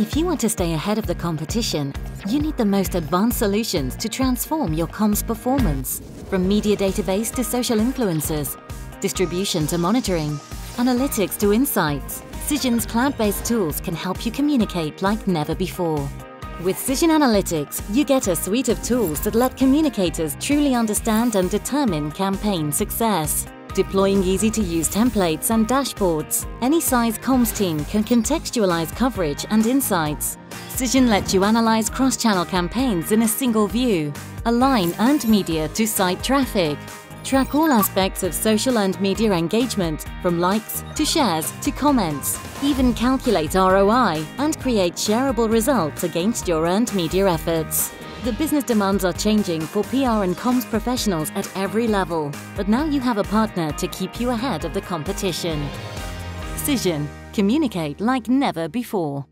If you want to stay ahead of the competition, you need the most advanced solutions to transform your comms performance. From media database to social influencers, distribution to monitoring, analytics to insights, Cision's cloud-based tools can help you communicate like never before. With Cision Analytics, you get a suite of tools that let communicators truly understand and determine campaign success. Deploying easy-to-use templates and dashboards, any size comms team can contextualize coverage and insights. Cision lets you analyze cross-channel campaigns in a single view, align earned media to site traffic, track all aspects of social and media engagement, from likes to shares to comments, even calculate ROI and create shareable results against your earned media efforts. The business demands are changing for PR and comms professionals at every level, but now you have a partner to keep you ahead of the competition. Cision. Communicate like never before.